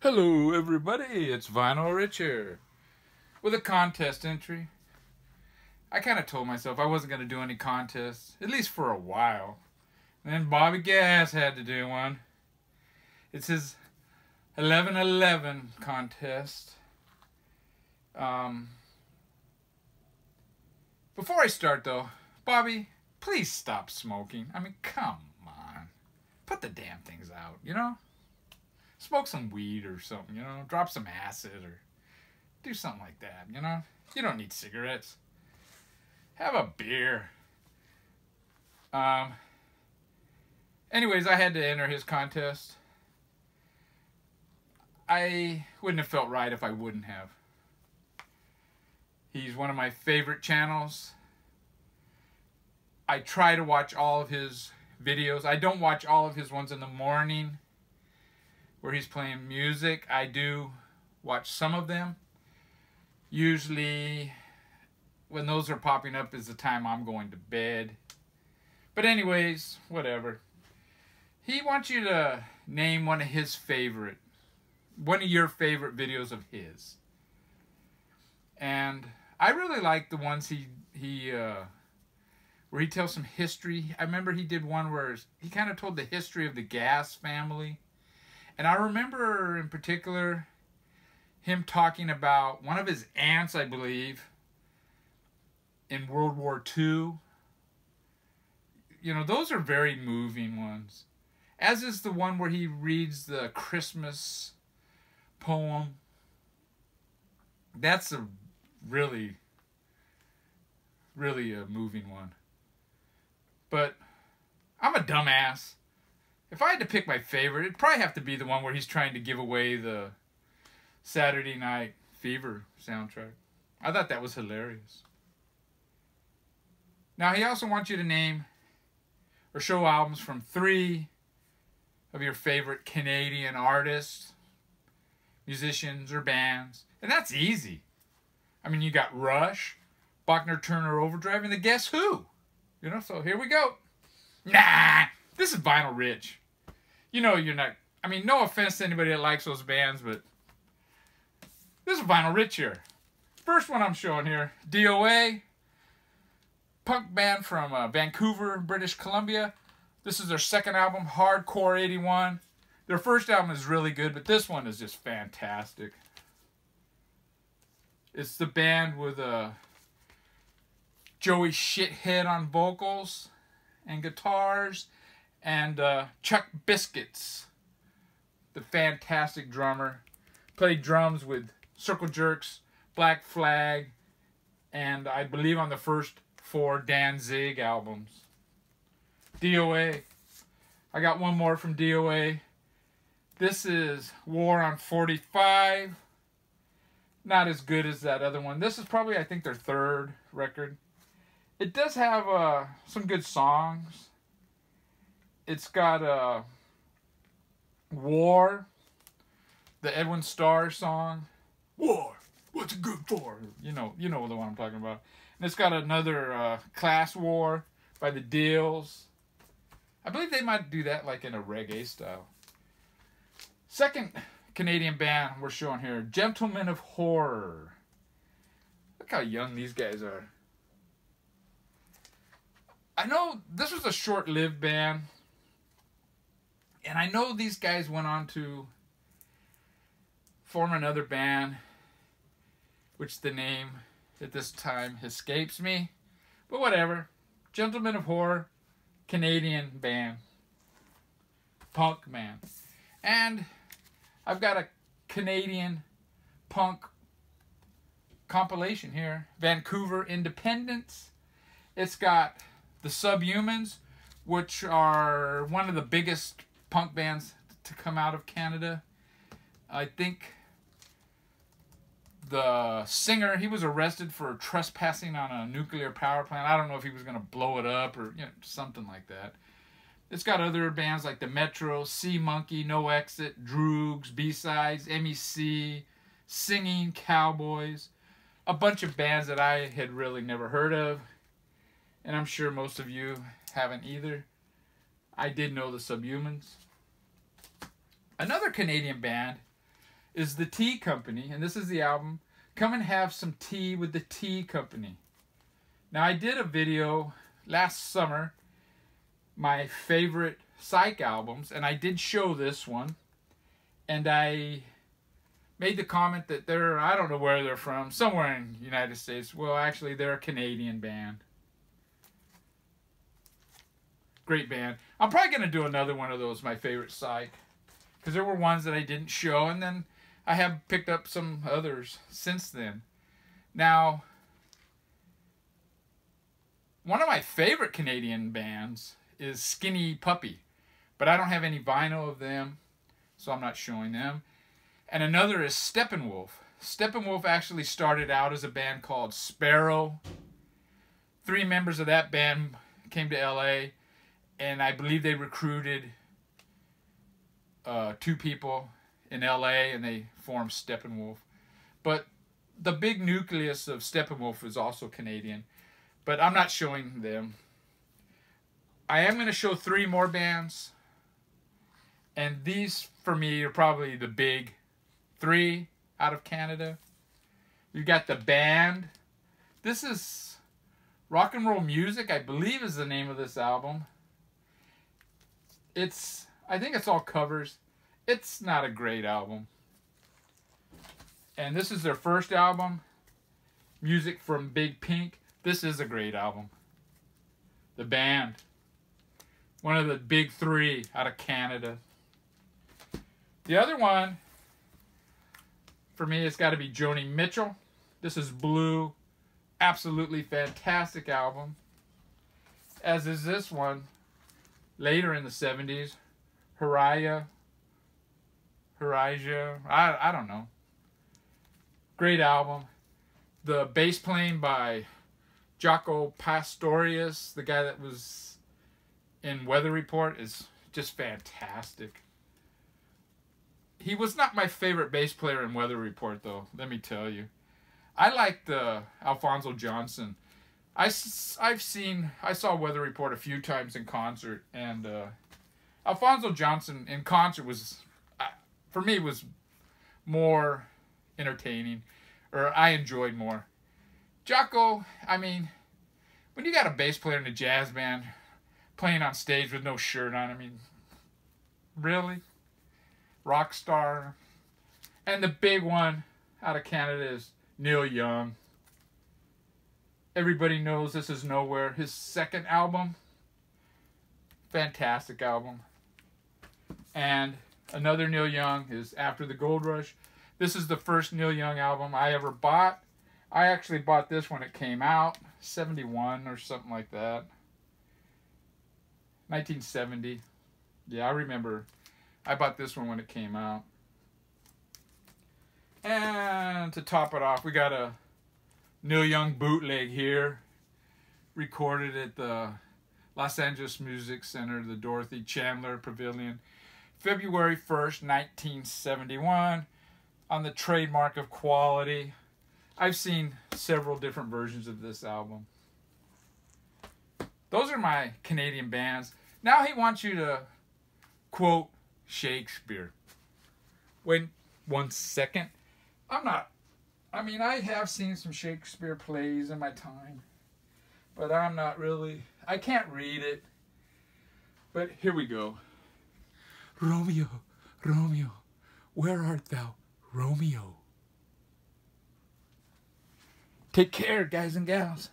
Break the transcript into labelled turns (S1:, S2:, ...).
S1: Hello, everybody. It's Vinyl Rich here with a contest entry. I kind of told myself I wasn't going to do any contests, at least for a while. And then Bobby Gass had to do one. It's his 1111 contest. Um, before I start, though, Bobby, please stop smoking. I mean, come on. Put the damn things out, you know? Smoke some weed or something, you know? Drop some acid or do something like that, you know? You don't need cigarettes. Have a beer. Um. Anyways, I had to enter his contest. I wouldn't have felt right if I wouldn't have. He's one of my favorite channels. I try to watch all of his videos. I don't watch all of his ones in the morning where he's playing music. I do watch some of them. Usually when those are popping up is the time I'm going to bed. But anyways, whatever. He wants you to name one of his favorite, one of your favorite videos of his. And I really like the ones he he uh, where he tells some history. I remember he did one where he kind of told the history of the Gass family. And I remember in particular him talking about one of his aunts, I believe, in World War II. You know, those are very moving ones. As is the one where he reads the Christmas poem. That's a really, really a moving one. But I'm a dumbass. If I had to pick my favorite, it'd probably have to be the one where he's trying to give away the Saturday Night Fever soundtrack. I thought that was hilarious. Now, he also wants you to name or show albums from three of your favorite Canadian artists, musicians, or bands. And that's easy. I mean, you got Rush, Bachman-Turner Overdrive, and the Guess Who. You know, so here we go. Nah, this is Vinyl Rich. You know, you're not. I mean, no offense to anybody that likes those bands, but this is Vinyl Rich here. First one I'm showing here DOA, punk band from uh, Vancouver, British Columbia. This is their second album, Hardcore 81. Their first album is really good, but this one is just fantastic. It's the band with uh, Joey Shithead on vocals and guitars, and uh, Chuck Biscuits, the fantastic drummer. Played drums with Circle Jerks, Black Flag, and I believe on the first four Danzig albums. DOA. I got one more from DOA. This is War on 45. Not as good as that other one. This is probably, I think, their third record. It does have uh, some good songs. It's got uh, War, the Edwin Starr song. War, what's it good for? You know, you know the one I'm talking about. And it's got another uh, Class War by the Dils. I believe they might do that like in a reggae style. Second Canadian band we're showing here, Gentlemen of Horror. Look how young these guys are. I know this was a short-lived band. And I know these guys went on to form another band, which the name at this time escapes me. But whatever. Gentlemen of Horror, Canadian band. Punk man. And I've got a Canadian punk compilation here. Vancouver Independence. It's got the Subhumans, which are one of the biggest punk bands to come out of Canada. I think the singer he was arrested for trespassing on a nuclear power plant. I don't know if he was going to blow it up or you know something like that. It's got other bands like the Metro, Sea Monkey, No Exit, Droogs, B-Sides, MEC, Singing Cowboys, a bunch of bands that I had really never heard of, and I'm sure most of you haven't either. I did know the Subhumans. Another Canadian band is the Tea Company, and this is the album. Come and have some tea with the Tea Company. Now, I did a video last summer, my favorite psych albums, and I did show this one. And I made the comment that they're, I don't know where they're from, somewhere in the United States. Well, actually, they're a Canadian band. Great band. I'm probably going to do another one of those, my favorite psych. Because there were ones that I didn't show, and then I have picked up some others since then. Now, one of my favorite Canadian bands is Skinny Puppy, but I don't have any vinyl of them, so I'm not showing them. And another is Steppenwolf. Steppenwolf actually started out as a band called Sparrow. Three members of that band came to LA, and I believe they recruited uh, two people in LA and they formed Steppenwolf. But the big nucleus of Steppenwolf is also Canadian, but I'm not showing them. I am going to show three more bands, and these for me are probably the big three out of Canada. You've got the band. This is Rock and Roll Music, I believe is the name of this album. It's, I think it's all covers. It's not a great album. And this is their first album, Music from Big Pink. This is a great album. The band. One of the big three out of Canada. The other one for me, it's got to be Joni Mitchell. This is Blue. Absolutely fantastic album. As is this one. Later in the 70s. Haraya. Harija. I, I don't know. Great album. The bass playing by Jaco Pastorius, the guy that was in Weather Report, is just fantastic. He was not my favorite bass player in Weather Report, though. Let me tell you, I like uh, Alphonso Johnson. I I've seen I saw Weather Report a few times in concert, and uh, Alphonso Johnson in concert was, uh, for me, was more entertaining, or I enjoyed more. Jaco, I mean, when you got a bass player in a jazz band playing on stage with no shirt on, I mean, really? rock star. And the big one out of Canada is Neil Young. Everybody knows this is Nowhere. His second album, fantastic album. And another Neil Young is After the Gold Rush. This is the first Neil Young album I ever bought. I actually bought this when it came out, 71 or something like that. 1970. Yeah, I remember I bought this one when it came out. And to top it off, we got a Neil Young bootleg here. Recorded at the Los Angeles Music Center, the Dorothy Chandler Pavilion. February 1st, 1971. On the trademark of quality. I've seen several different versions of this album. Those are my Canadian bands. Now he wants you to quote Shakespeare. Wait one second. I'm not. I mean, I have seen some Shakespeare plays in my time, but I'm not really. I can't read it. But here we go. Romeo, Romeo, where art thou, Romeo? Take care, guys and gals.